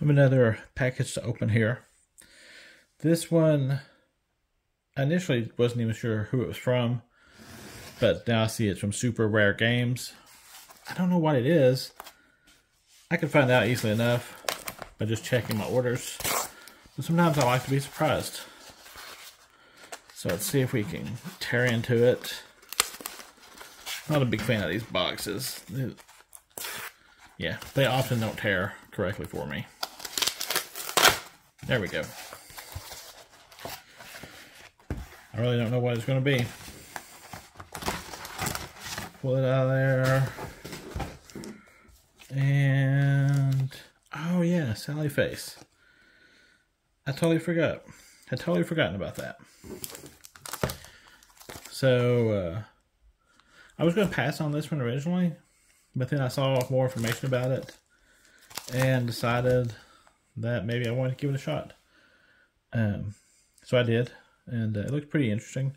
I have another package to open here. This one, I initially wasn't even sure who it was from, but now I see it's from Super Rare Games. I don't know what it is. I can find out easily enough by just checking my orders. But sometimes I like to be surprised. So let's see if we can tear into it. Not a big fan of these boxes. Yeah, they often don't tear correctly for me. There we go. I really don't know what it's going to be. Pull it out of there. And, oh yeah, Sally Face. I totally forgot. I totally forgotten about that. So, uh, I was going to pass on this one originally, but then I saw more information about it and decided that maybe I wanted to give it a shot. Um, so I did, and uh, it looked pretty interesting.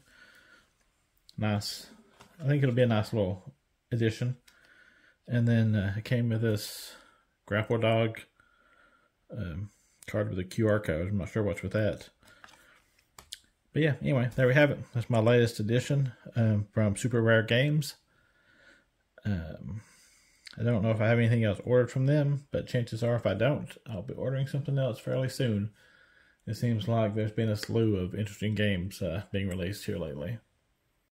Nice. I think it'll be a nice little addition. And then uh, it came with this grapple dog um, card with a QR code. I'm not sure what's with that. But yeah, anyway, there we have it. That's my latest edition um, from Super Rare Games. Um, I don't know if I have anything else ordered from them, but chances are if I don't, I'll be ordering something else fairly soon. It seems like there's been a slew of interesting games uh, being released here lately.